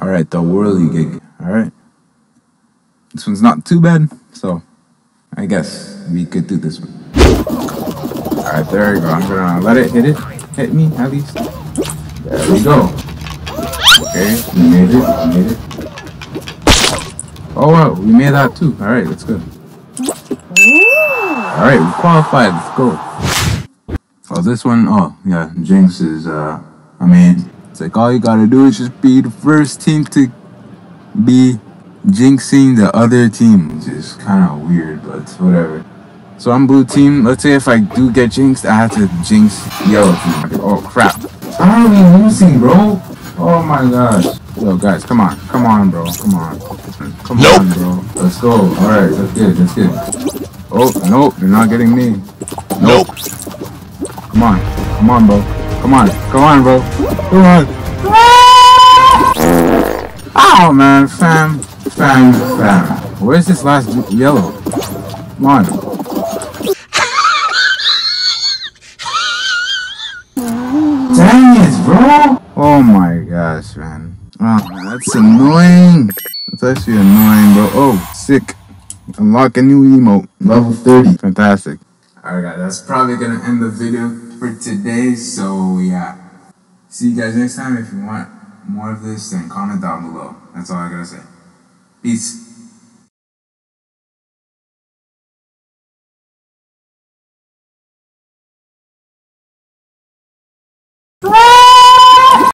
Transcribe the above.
All right, the Whirlygig. All right. This one's not too bad, so I guess we could do this one. All right, there we go. I'm gonna let it hit it, hit me at least. There we go. Okay, we made it. We made it. Oh wow, we made that too. All right, that's good. All right, we qualified. Let's go. Oh, this one, oh yeah, Jinx is. uh I mean, it's like all you gotta do is just be the first team to be jinxing the other team, which is kind of weird, but whatever. So I'm blue team. Let's say if I do get jinxed, I have to jinx yellow team. Oh crap! I'm already losing, bro. Oh my gosh. Yo, guys, come on, come on, bro, come on, come Nope. on, bro. Let's go. All right, that's good, that's good. Oh nope, you're not getting me. Nope. Come on, come on, bro. Come on, come on, bro. Come on. Oh man, fam, fam, fam. Where's this last yellow? Come on. Dang it, bro! Oh my gosh, man. Oh, man, that's annoying. That's actually annoying, bro. Oh, sick. Unlock a new emote. Level 30. Fantastic. Alright, guys, that's probably gonna end the video for today. So yeah, see you guys next time. If you want more of this, then comment down below. That's all I gotta say. Peace.